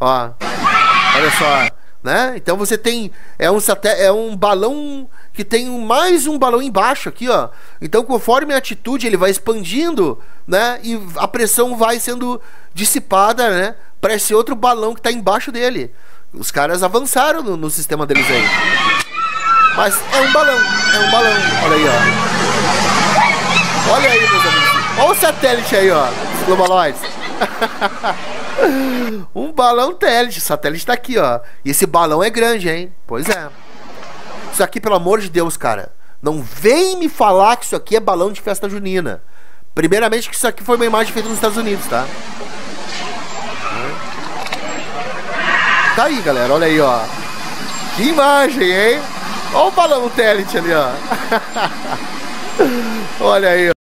Ó. Olha só, né? Então você tem é um é um balão que tem mais um balão embaixo aqui, ó. Então conforme a atitude ele vai expandindo, né? E a pressão vai sendo dissipada, né? Para esse outro balão que está embaixo dele. Os caras avançaram no, no sistema deles aí. Mas é um balão, é um balão. Olha aí, ó. Olha aí, meus amigos. Olha o satélite aí, ó. Os globaloides. um balão satélite. O satélite tá aqui, ó. E esse balão é grande, hein? Pois é. Isso aqui, pelo amor de Deus, cara. Não vem me falar que isso aqui é balão de festa junina. Primeiramente que isso aqui foi uma imagem feita nos Estados Unidos, tá? Tá aí, galera. Olha aí, ó. Que imagem, hein? Olha o balão satélite ali, ó. Olha aí, ó.